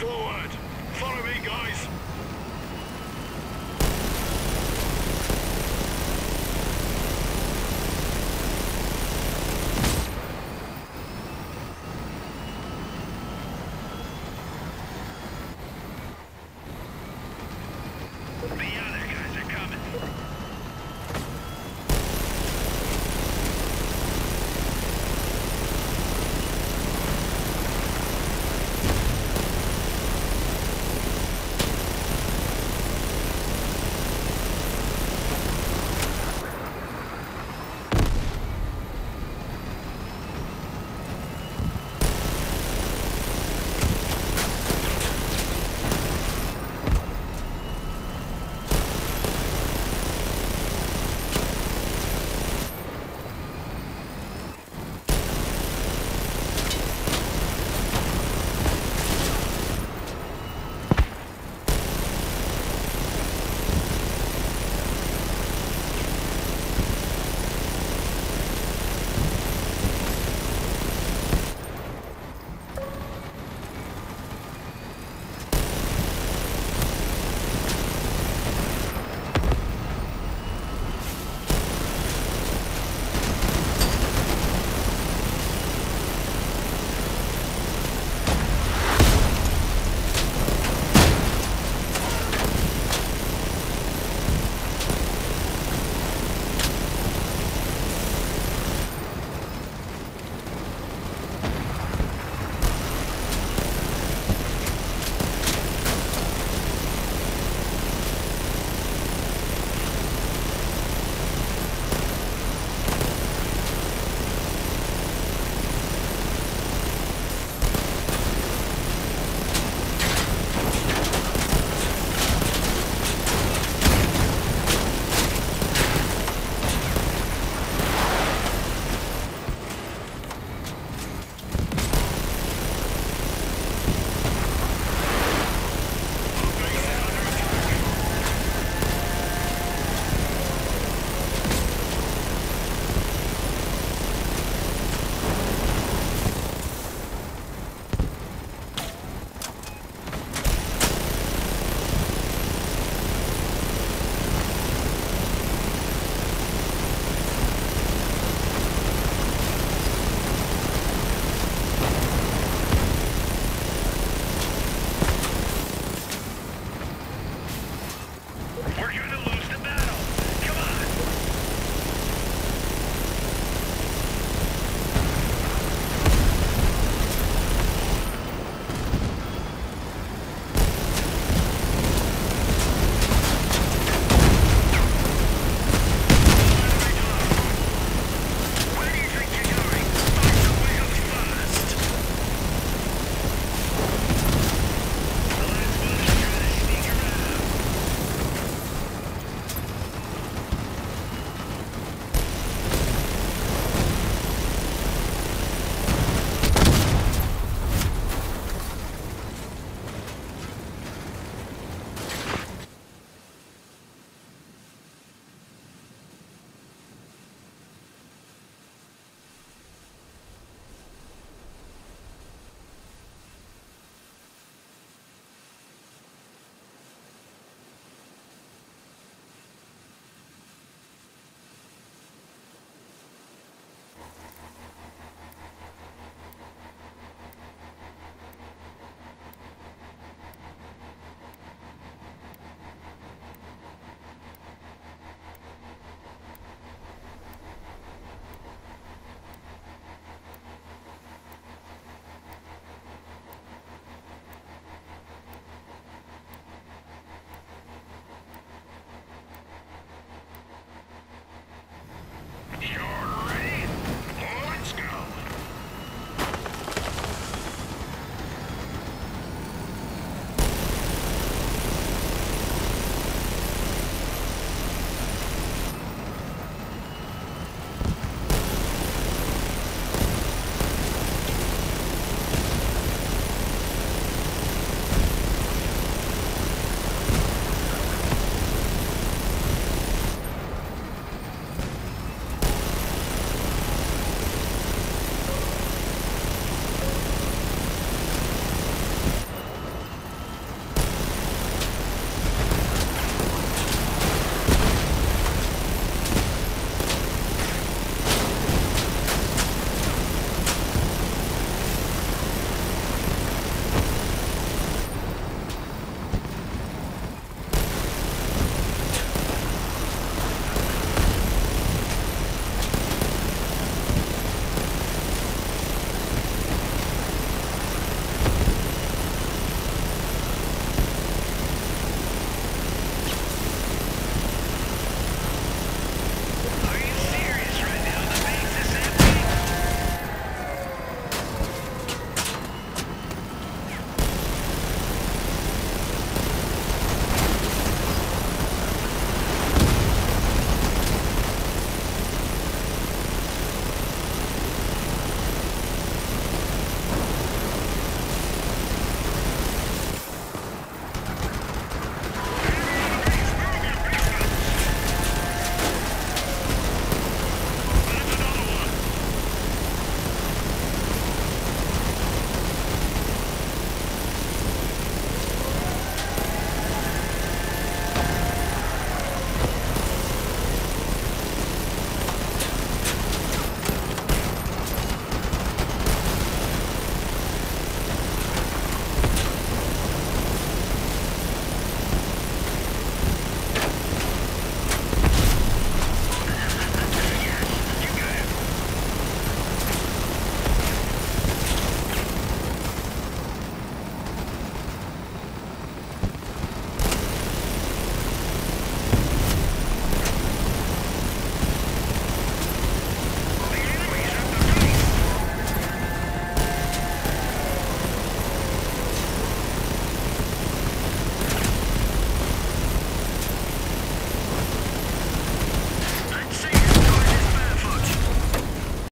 forward. Follow me, guys.